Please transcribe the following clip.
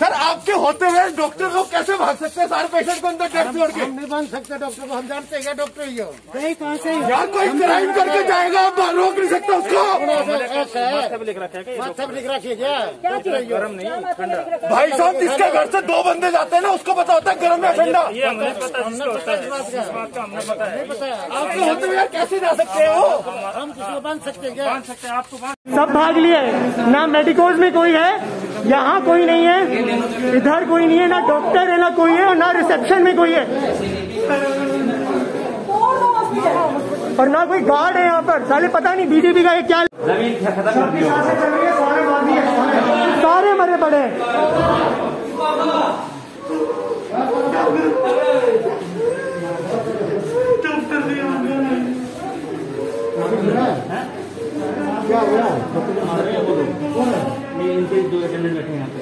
Sir आपके होते हुए डॉक्टर लोग कैसे भाग सकते हैं? सारे पेशेंट को अंदर डेथ छोड़ के। हम नहीं बन सकते डॉक्टर को हम जानते हैं क्या डॉक्टर ही हो। नहीं कहाँ से यार कोई क्राइम करके जाएगा आप रोक नहीं सकते उसको। सब लिख रखा है सब लिख रखिए क्या? गरम भाई साहब जिसके घर से दो बंदे जाते हैं ना उसको पता होता है गर्म या ठंडा। आपके होते हुए कैसे जा सकते हो हम किसी को बन सकते हैं क्या? बाँध सकते हैं आपको सब भाग लिए। ना मेडिकोज में कोई है यहाँ कोई नहीं है। इधर कोई नहीं है ना डॉक्टर है ना कोई है और ना रिसेप्शन में कोई है। और ना कोई गार्ड है यहाँ पर। साले पता नहीं बीजेपी का ये क्या सारे मरे पड़े।